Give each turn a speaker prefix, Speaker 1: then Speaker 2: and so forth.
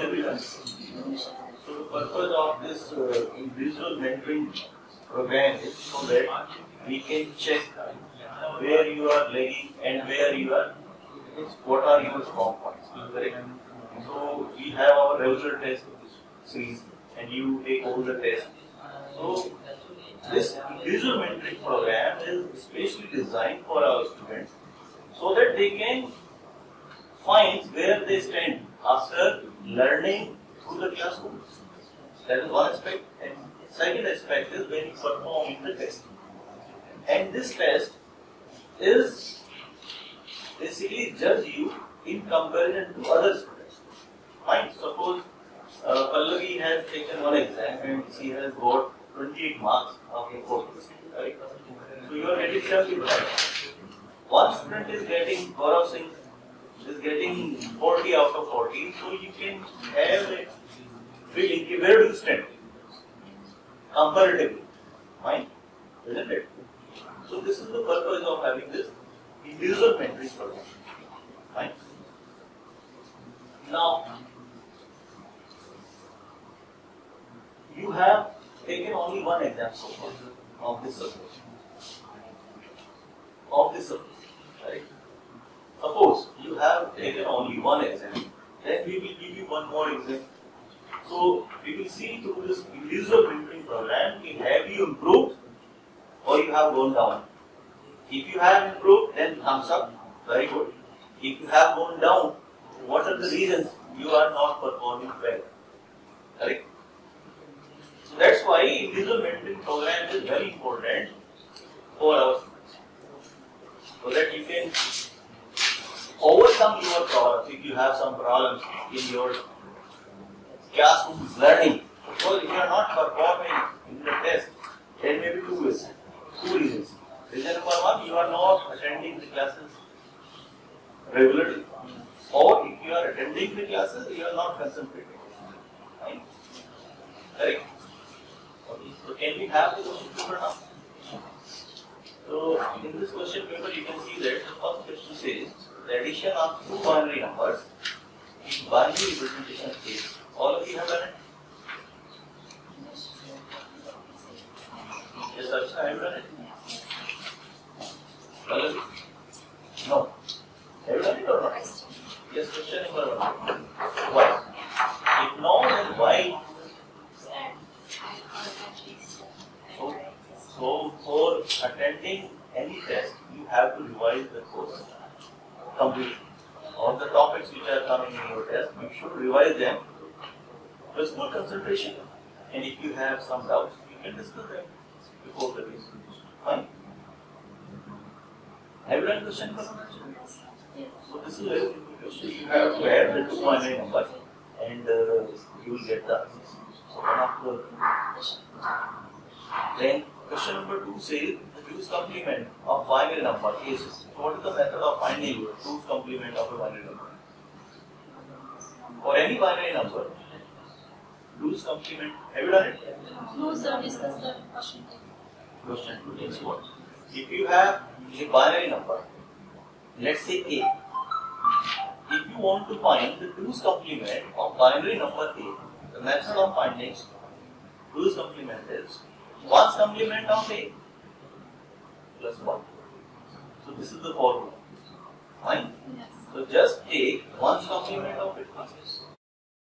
Speaker 1: every time. So the purpose of this uh, individual mentoring program is so that we can check where you are lagging and where you are, what are your strong points. So we have our regular test series and you take all the tests. So this individual mentoring program is especially designed for our students so that they can find where they stand learning through the classroom. That is one aspect. And second aspect is when you perform in the test. And this test is basically judge you in comparison to other students. Fine. Suppose uh, Pallavi has taken one exam and she has got 28 marks of the course. Right? So you are getting 75. One student is getting Gaurav Singh is getting 40 out of 40, so you can have a feeling कि where do you stand comparatively. Fine, isn't it? So this is the purpose of having this individual mentoring program. Fine. Now you have taken only one example of this subject. Of this right? Suppose you have taken only one exam, then we will give you one more exam. So we will see through this individual mentoring program, have you improved or you have gone down. If you have improved, then thumbs up, very good. If you have gone down, what are the reasons you are not performing well? Correct? So that's why individual mentoring program is very important for our students. So that you can overcome your problems if you have some problems in your classroom learning. Because if you are not performing in the test, there may be two reasons. Two reasons. Reason number one, you are not attending the classes regularly. Or if you are attending the classes, you are not concentrating. Right? Correct? Okay. So can we have the question paper now? So in this question paper, you can see that the first question says the addition of two binary numbers in binary representation case. All of you have done it? Yes, Arsha, have you done it? You? No. Have you done it or not? Yes, question number one. Why? If no, then why? So, so for attending any test, you have to revise the course completely. All the topics which are coming in your test, you should revise them with full concentration. And if you have some doubts, you can discuss them before the test. Fine. Have you done question one? So this is a. You have to add the two binary numbers and uh, you will get the answers. So one after then question number two says the two's complement of binary number is. So what is the method of finding two's complement of a binary number? For any binary number, two's complement. Have you done it?
Speaker 2: No, sir, discuss the question.
Speaker 1: Question two is what? If you have a binary number, let's say A. If you want to find the two's complement of binary number A, the method of finding two's complement is 1's complement of A plus 1. So this is the formula. Fine.
Speaker 2: Yes.
Speaker 1: So just take 1's complement of it